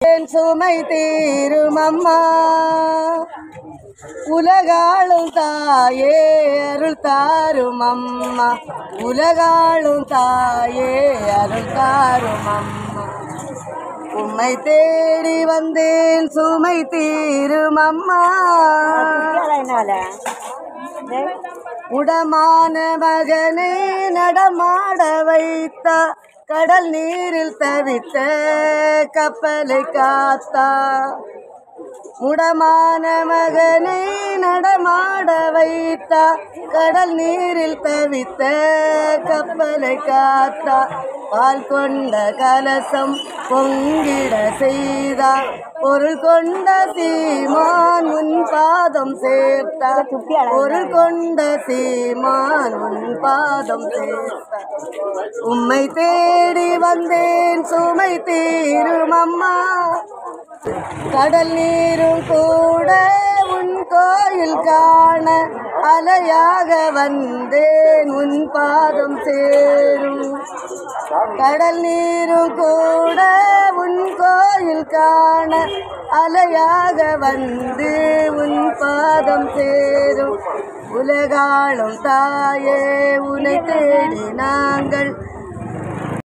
என் சுமை தீரும் அம்மா உலகாளும் தாயே அருள் தாரும் அம்மா உலகாளும் தாயே அருள் தாரும் அம்மா உம்மை தேடி வந்தேன் சுமை தீரும் அம்மா உடமான மகனே நடமாட வைத்தா. கடல் நீரில் தவித்த கப்பலை காத்தா. முடமான மகனை நடமாட வைத்தா கடல் நீரில் தவித்த கப்பலை காத்தா பால் கொண்ட கலசம் பொங்கிட செய்தா பொருள் கொண்ட சீமான் உன் பாதம் சேர்த்தா பொருள் கொண்ட சீமான் உன் பாதம் சேர்த்தா. உம்மை தேடி வந்தேன் சுமை தீரும் அம்மா. கடல் நீரும் கூட உன் கோயில் காண அலையாக வந்தேன். உன் பாதம் சேரும். கடல் நீரும் கூட உன் கோயில் காண அலையாக வந்து. உன் பாதம் சேரும். உலகாளும் தாயே உனை தேடி நாங்கள்